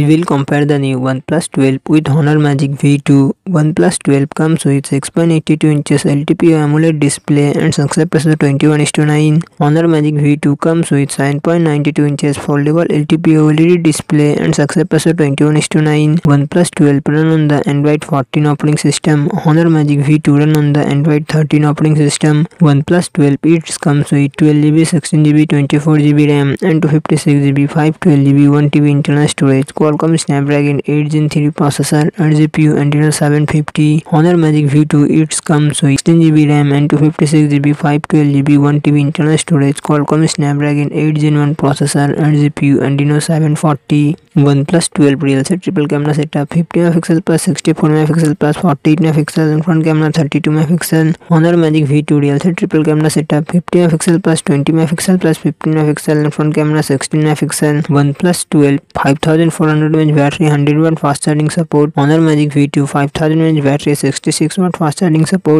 We will compare the new OnePlus 12 with Honor Magic V2. OnePlus 12 comes with 6.82 inches LTPO AMOLED display and success ratio 21:9. Honor Magic V2 comes with 7.92 inches foldable LTPO OLED display and success ratio 21:9. OnePlus 12 run on the Android 14 operating system. Honor Magic V2 run on the Android 13 operating system. OnePlus 12 it comes with 12GB, 16GB, 24GB RAM and 256GB, 512GB, 1TB internal storage. Qualcomm Snapdragon 8 Gen 3 processor and GPU Antino 750. Honor Magic V2 it comes with 16GB RAM and 256GB, 512GB, 1TB internal storage. Qualcomm Snapdragon 8 Gen 1 processor and GPU Antino 740. OnePlus twelve rear से triple camera setup, fifty megapixel plus sixty four megapixel plus forty eight megapixel front camera thirty two megapixel Honor Magic V two rear से triple camera setup fifty megapixel plus twenty megapixel plus fifty megapixel front camera sixty megapixel OnePlus twelve five thousand four hundred mAh battery hundred one fast charging support Honor Magic V two five thousand mAh battery sixty six one fast charging support